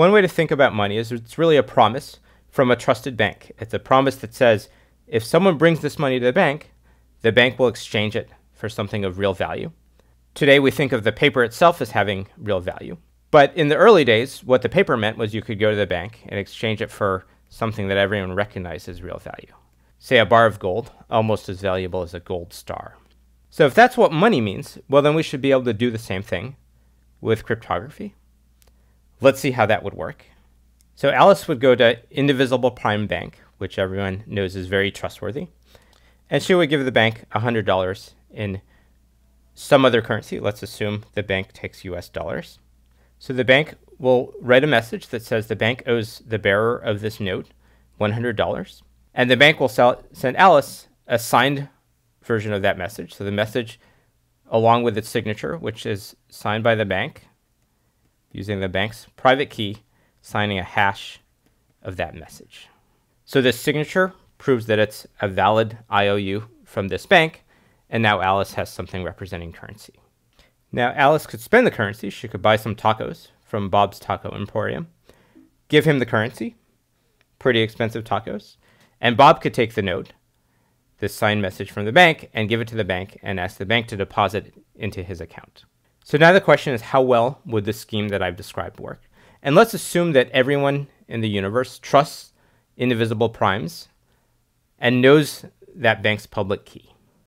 One way to think about money is it's really a promise from a trusted bank. It's a promise that says if someone brings this money to the bank, the bank will exchange it for something of real value. Today, we think of the paper itself as having real value. But in the early days, what the paper meant was you could go to the bank and exchange it for something that everyone recognized as real value. Say a bar of gold, almost as valuable as a gold star. So if that's what money means, well, then we should be able to do the same thing with cryptography. Let's see how that would work. So Alice would go to Indivisible Prime Bank, which everyone knows is very trustworthy, and she would give the bank $100 in some other currency. Let's assume the bank takes US dollars. So the bank will write a message that says the bank owes the bearer of this note $100. And the bank will sell, send Alice a signed version of that message. So the message, along with its signature, which is signed by the bank using the bank's private key, signing a hash of that message. So this signature proves that it's a valid IOU from this bank, and now Alice has something representing currency. Now, Alice could spend the currency. She could buy some tacos from Bob's Taco Emporium, give him the currency, pretty expensive tacos, and Bob could take the note, this signed message from the bank, and give it to the bank and ask the bank to deposit it into his account. So now the question is how well would the scheme that I've described work? And let's assume that everyone in the universe trusts indivisible primes and knows that bank's public key.